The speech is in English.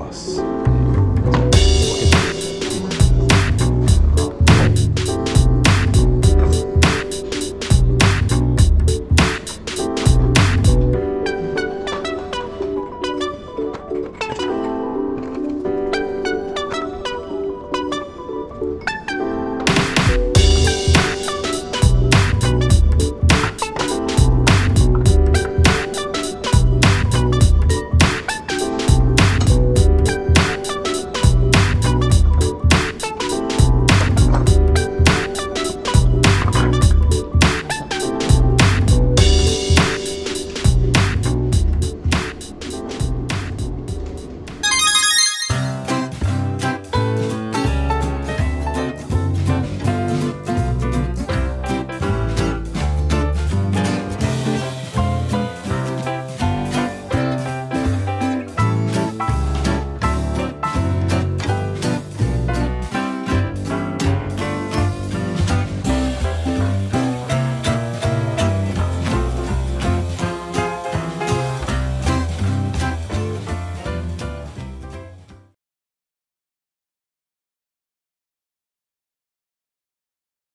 us.